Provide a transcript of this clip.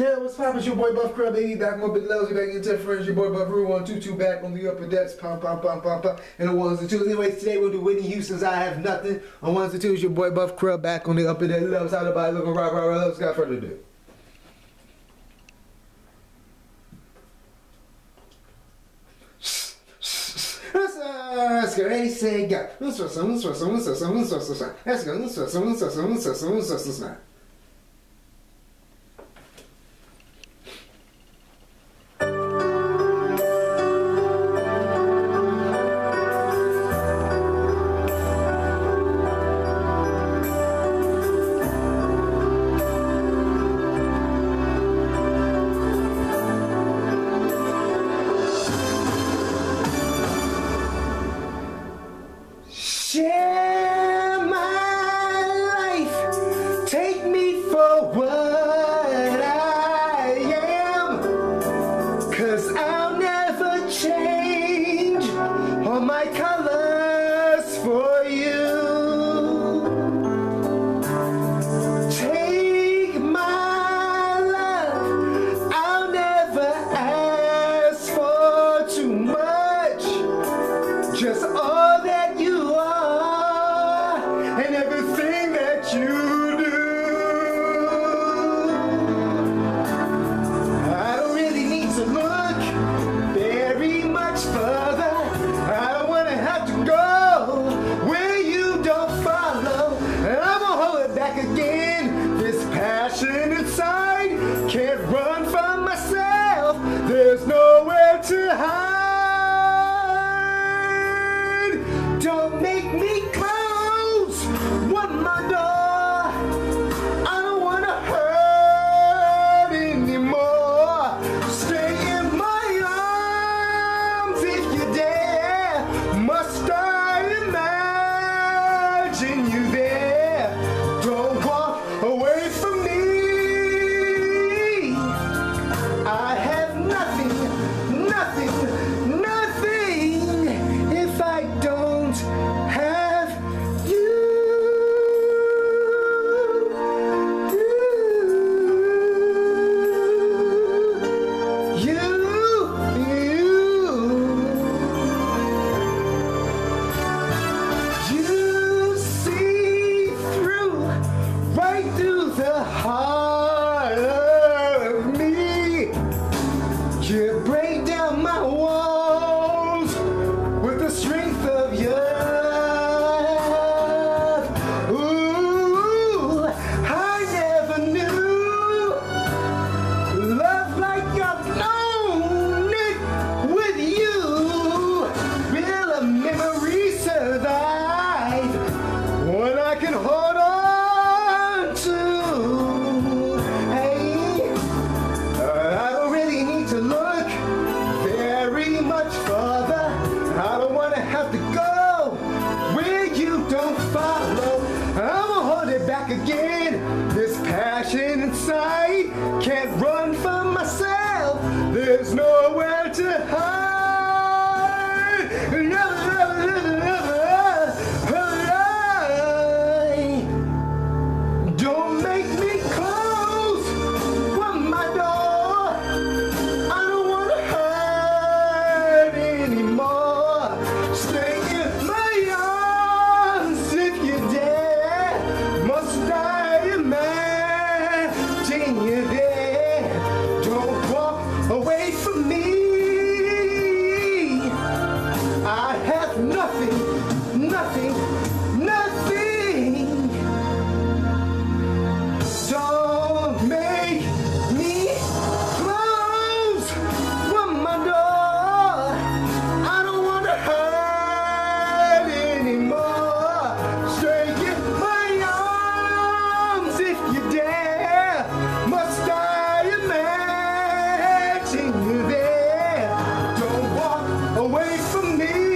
Yeah, what's poppin'? It's your boy Buff Crab, baby. Back on Big Lousy, back into friends. Your boy Buff Rue, 122 back on the upper decks. pom, pom, pom, pom, pom, And the ones and twos. Anyways, today we'll do Whitney Houston's I Have Nothing. On ones and twos, your boy Buff Crab back on the upper deck. Loves how the body looking right, right, right. Let's got further ado. Let's go. Ready, say, go. Let's go. Let's go. Let's go. Let's go. Let's go. Let's go. Let's go. Let's go. Let's go. Let's go. Let's go. Let's go. Let's go. Share again. Me.